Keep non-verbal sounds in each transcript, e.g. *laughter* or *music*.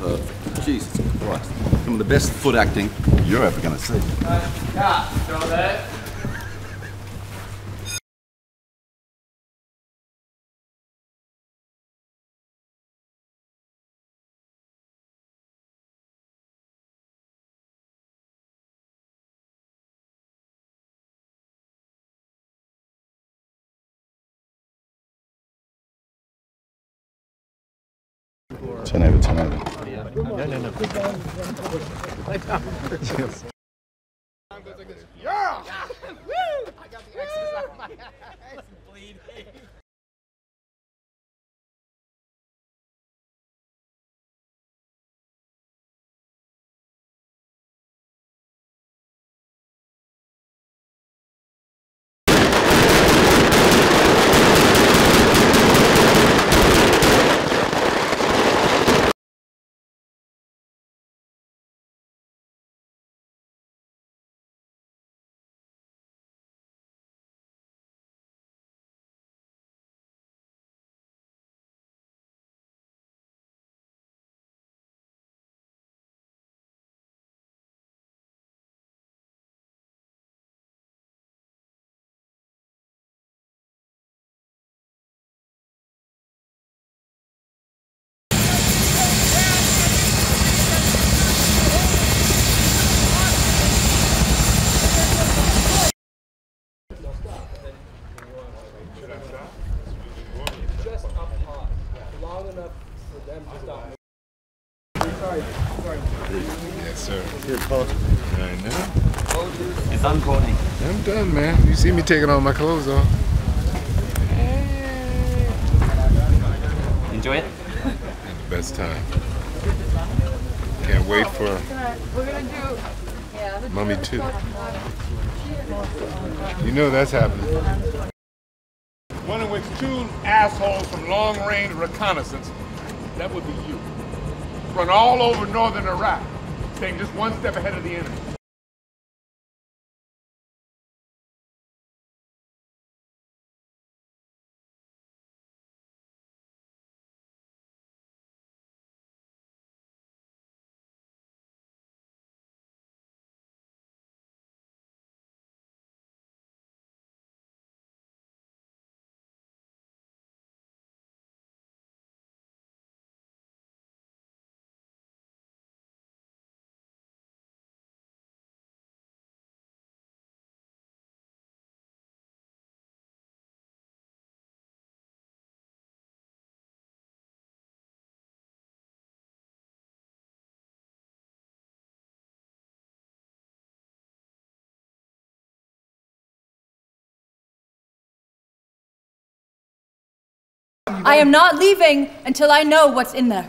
perfect. Jesus Christ. Some of the best foot acting you're ever going to see. Turn over, turn over. Oh, yeah. No, no, no. yes, sir. Good, Paul. I know. It's done, Courtney. I'm done, man. You see me taking all my clothes off. Enjoy it. Had the best time. Can't wait for We're gonna do. Mummy 2. You know that's happening. One in which two assholes from long range reconnaissance, that would be you, run all over northern Iraq, staying just one step ahead of the enemy. I am not leaving until I know what's in there.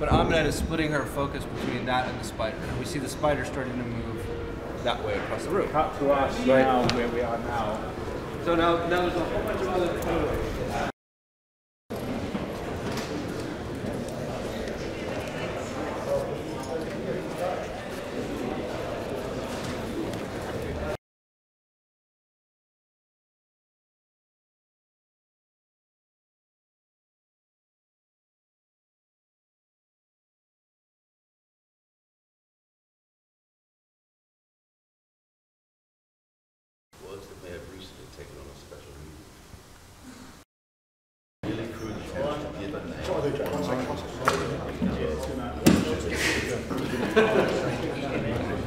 But Ahmanet is splitting her focus between that and the spider. And we see the spider starting to move that way across the room. cut to us now where we are now. So now, now there's a whole bunch of other photos.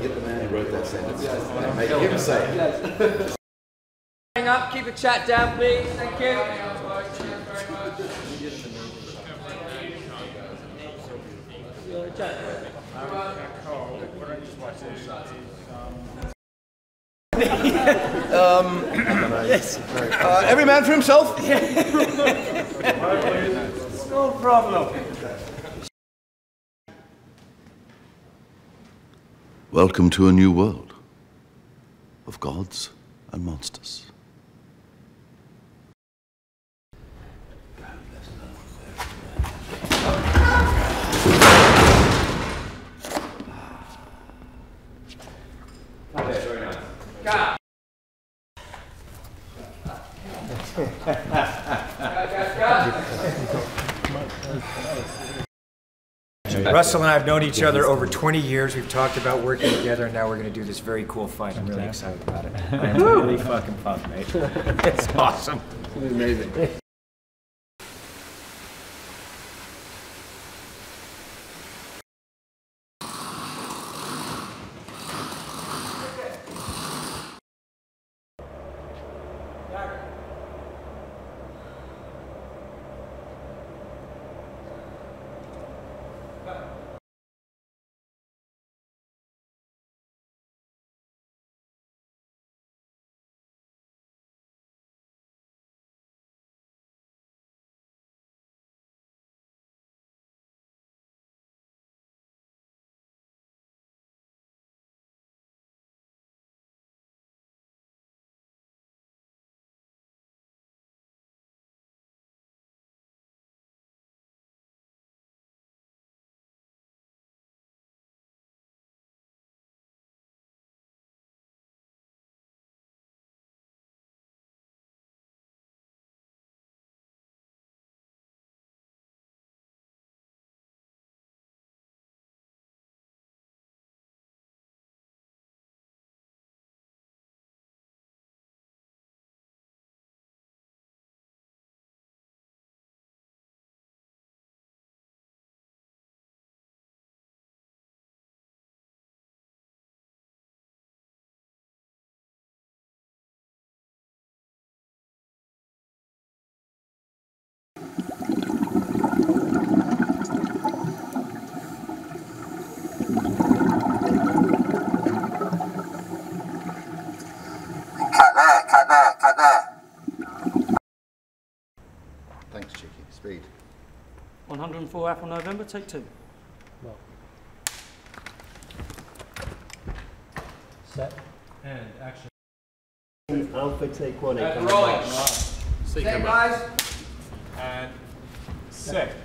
Get the man who wrote that sentence. Make him say it. Hang up, keep the chat down, please. Thank you. Uh, every man for himself. No problem. Welcome to a new world of gods and monsters. Russell and I have known each other over 20 years. We've talked about working together, and now we're going to do this very cool fight. I'm really excited about it. I'm really fucking pumped, mate. *laughs* It's awesome. Cut there, cut there, cut there. Thanks, Chicky. Speed. 104 Apple November, take two. Well. Set. And action. Alpha take one. eight, And come rolling. back. Stay, guys. And set.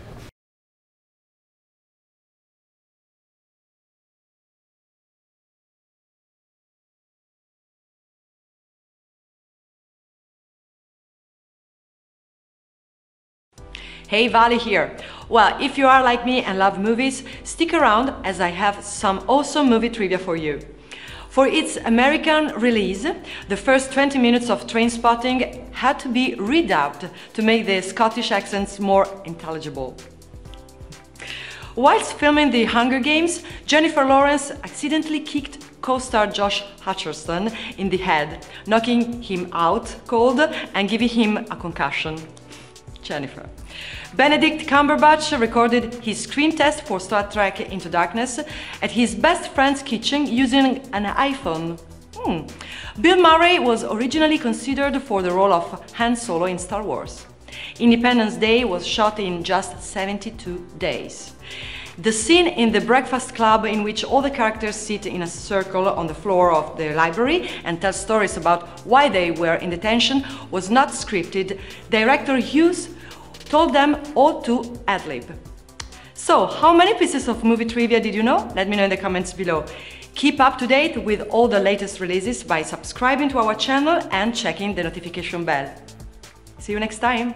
Hey, Vali here. Well, if you are like me and love movies, stick around as I have some awesome movie trivia for you. For its American release, the first 20 minutes of Trainspotting had to be redubbed to make the Scottish accents more intelligible. Whilst filming The Hunger Games, Jennifer Lawrence accidentally kicked co-star Josh Hutcherson in the head, knocking him out cold and giving him a concussion. Jennifer. Benedict Cumberbatch recorded his screen test for Star Trek Into Darkness at his best friend's kitchen using an iPhone. Hmm. Bill Murray was originally considered for the role of Han Solo in Star Wars. Independence Day was shot in just 72 days. The scene in the breakfast club in which all the characters sit in a circle on the floor of the library and tell stories about why they were in detention was not scripted. Director Hughes told them all to ad-lib. So, how many pieces of movie trivia did you know? Let me know in the comments below. Keep up to date with all the latest releases by subscribing to our channel and checking the notification bell. See you next time!